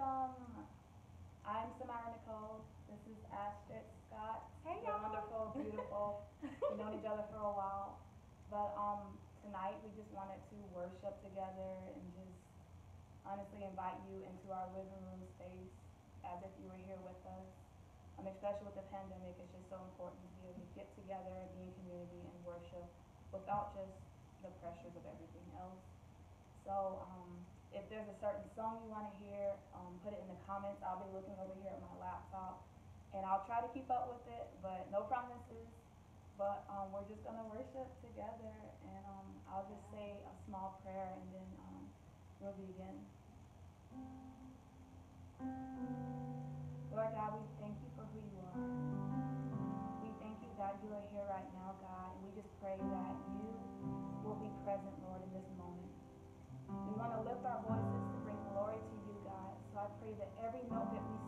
welcome. I'm Samira Nicole. This is Astrid Scott. Hey, y'all. wonderful, beautiful. We've known each other for a while. But um, tonight we just wanted to worship together and just honestly invite you into our living room space as if you were here with us. Um, especially with the pandemic, it's just so important to be able to get together and be in community and worship without just the pressures of everything else. So um, if there's a certain song you want to hear, um, put it in the comments. I'll be looking over here at my laptop, and I'll try to keep up with it, but no promises. But um, we're just gonna worship together, and um, I'll just say a small prayer, and then um, we'll begin. Lord God, we thank you for who you are. We thank you that you are here right now, God, and we just pray that you will be present, Lord, in this moment. We want to lift our pray that every note that we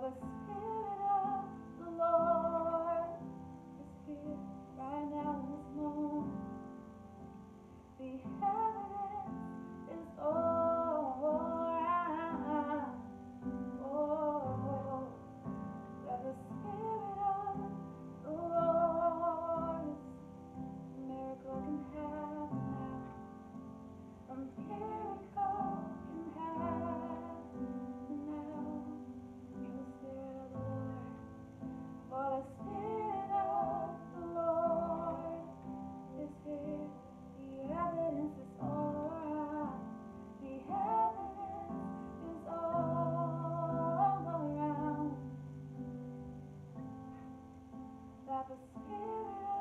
choose to put our